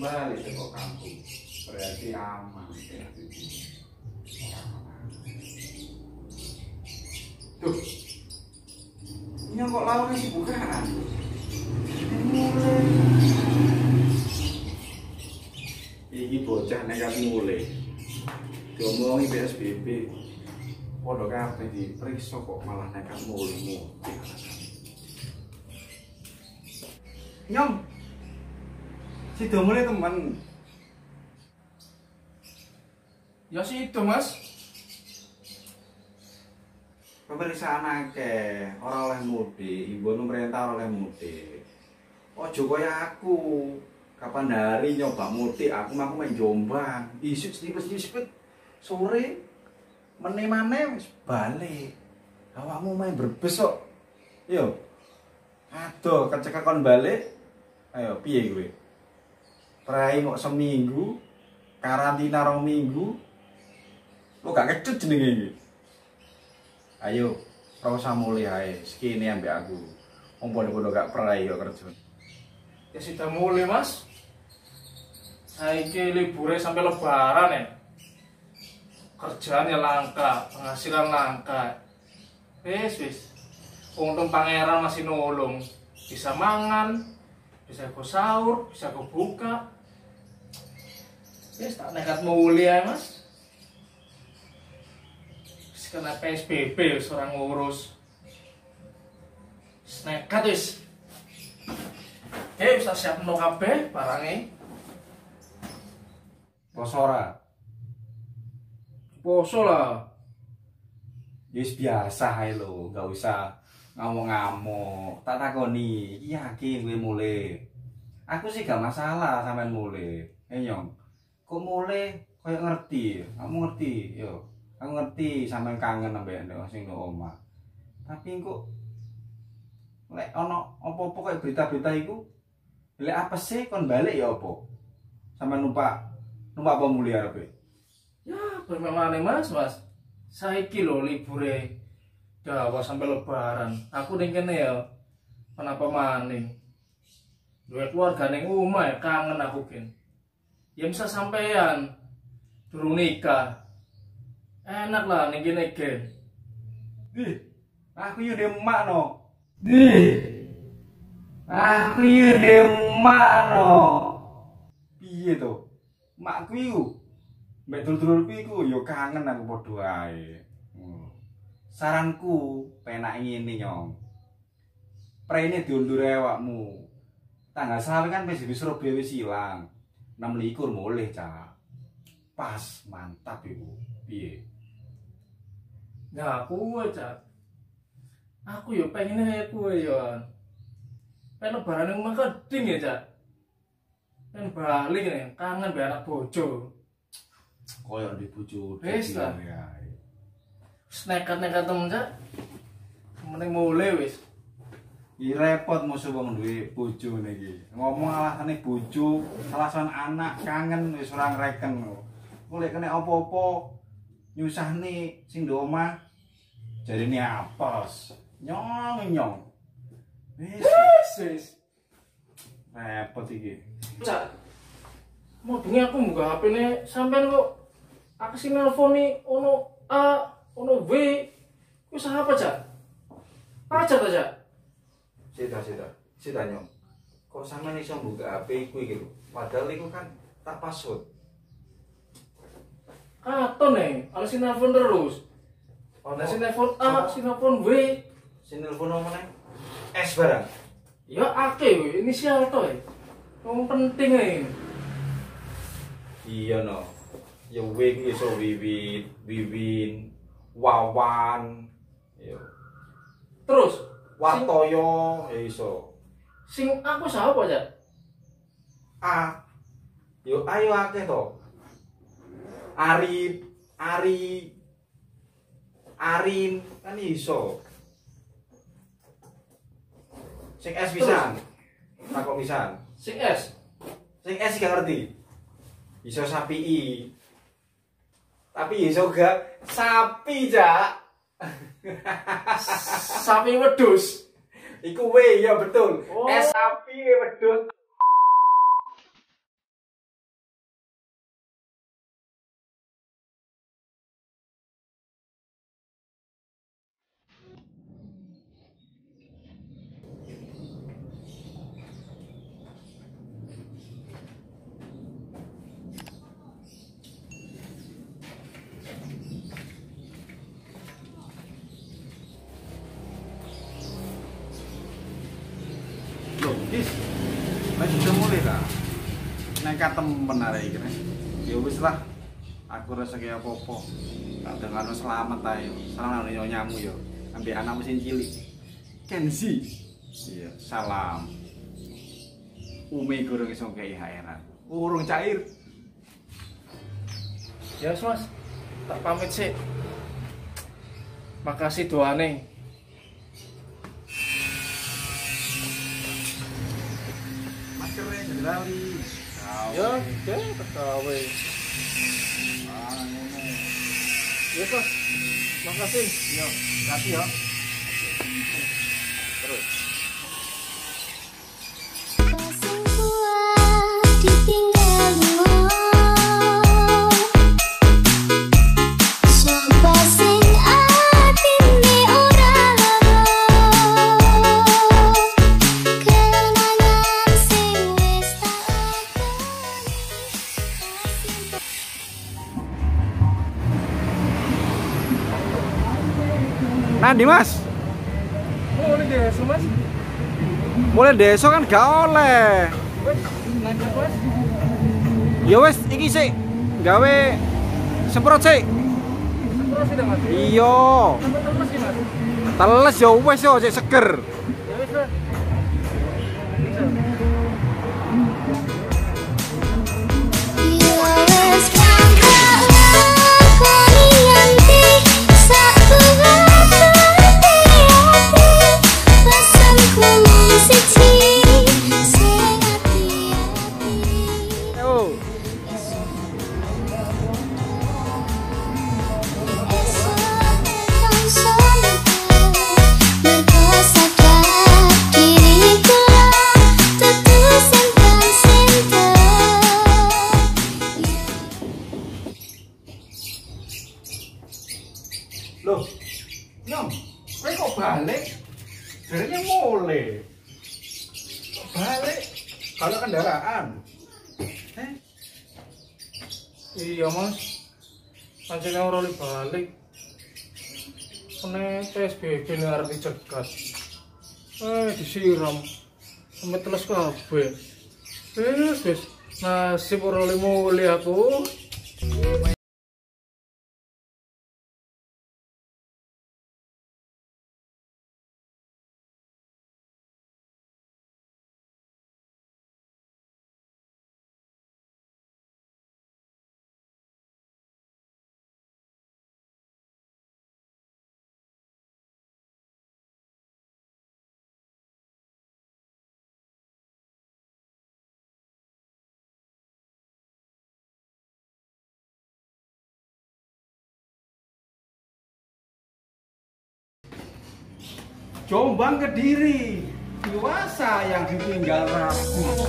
kembali ke kampung. Berarti aman ya tuh. Ini kok lawan sih bukan? Ini bocah nekat mulai. Diomongi PSBB podo kabeh diperiksa kok malah nekat mulai mulai. Nyong si mulai teman. Ya sih itu mas. pemeriksaan akeh. Ora oleh mudik. Ibu pemerintah ora oleh mudik. Ojo kaya aku. Kapan hari nyoba mudik aku mau main jombang. Isuk tipes tipes sore wis balik. Awakmu main berbes kok. Yo aduh kecekek kon balik. Ayo piye gue Prai mau seminggu karantina rong minggu lo gak kecut jenenge iki ayo ora usah mulai ae sekene ambek aku wong padha-padha gak prai kok kerja Ya sudah mulai mas. Saiki liburnya sampai lebaran ya. Kerjaan ya langka, penghasilan langka. Wis wis. Untung pangeran masih nolong. Bisa mangan, bisa go sahur, bisa go buka. Wis tak nekat mulia mas. Wis kena PSBB wis orang ngurus. Wis nekat wis. Oke, bisa siap no kabeh barangnya. poso ora Poso lah. Yes biasa ae lho, gak usah ngamuk-ngamuk. Tak takoni, iki yakin gue mulai. Aku sih gak masalah sampean mulai. Eh kok mulai kayak ngerti, kamu ngerti, yo. Aku ngerti sampean kangen ambek nek sing nang omah. Tapi kok lek ono apa-apa kayak berita-berita iku lek apa sih kon balik ya apa? Sampean numpak numpak apa mulia arepe? Ya, bagaimana mas, mas? Saiki lho libure dawa sampai lebaran. Aku ning ya. Kenapa maning? Duwe keluarga ning omah ya kangen aku kin. Ya bisa sampean durung nikah. Enak lah ning kene gen. Ih, aku yo demak no. Di. Aku yo demak no. Piye to? Makku iku mbek dulur-dulurku iku yo kangen aku ae. Hmm. Saranku penak ngene nyong. Prene diundur awakmu. Tanggal sawe kan PSBB Surabaya wis ilang. 26 mulih, Cak. Pas, mantap iku. Piye? Nah, aku cak. Aku yo pengen kowe yo. Pengen lebaran omah keding ya, Cak. Pengen balik nih, kangen be anak bojo. Koyo di bojo Wis lah. Wis nekat-nekat temen, Cak. Mending mulai wis. Iki repot musuh wong duwe bojo niki. Ngomong alasane bojo, alasan anak kangen wis ora ngreken. Mulai kena apa-apa nyusahne sing do omah. Jarine apes. Nyong nyong. Wis Wis wis. repot iki. Cak. Mau aku buka HP ne sampean kok aku sing nelpon nih ono A, ono W. Ku siapa, Cak? Aja ta, Cak? Sita sita. Sita nyong. Kok sampean iso buka HP iku iki lho. Padahal iku kan tak password. Katon nih, ada si nelpon terus. Ada si nelpon A, si nelpon W. Sing nelpon opo meneh? S barang. Ya ake inisial to ya. Yang penting nih. Iya no. Ya W ku iso Wiwin, Wiwin, Wawan, ya Terus, Watoyo ya iso. sing aku siapa aja? A. Yo ayo akeh to. Arif, Ari, Arin kan iso. Sing S pisan. Takok pisan. Sing S. Sing S gak ngerti. Iso sapi I. Tapi iso gak sapi, Cak. Sapi wedus. Iku W ya betul. Oh. S sapi W wedhus. Udah mulai lah. Nekat temen arek iki. Nek. Ya wis lah. Aku kayak apa-apa. Tak dengar selamat ayo. Salam nang nyonyamu yo. Ambil anak mesin cilik. Kenzi. Iya, salam. Umi gurung iso kayak IHR. Urung cair. Ya Mas. Tak pamit sih. Makasih doane. Lali. Ya, oke. Ah, ngono. Ya, Mas. Makasih. Yo, kasih yo. Terus. Nandi mas, Oh, ini deh, Mas. mulai desa kan gak oleh. Wes. Ya wes, iki sih gawe semprot sih. Iya, Mas. teles ya wes yo sik seger. Ya wis, Loh, nyom, kowe kok balik? Jadinya mulai. Kok balik? Kalau kendaraan. Eh, Iya, Mas. Pancen ora li balik. Kene PSBB ini arep dicegat. Eh, disiram. Sampai teles kabeh. Wis, wis. Nasib ora li muli aku. Jombang ke diri. Dewasa yang ditinggal. Sopo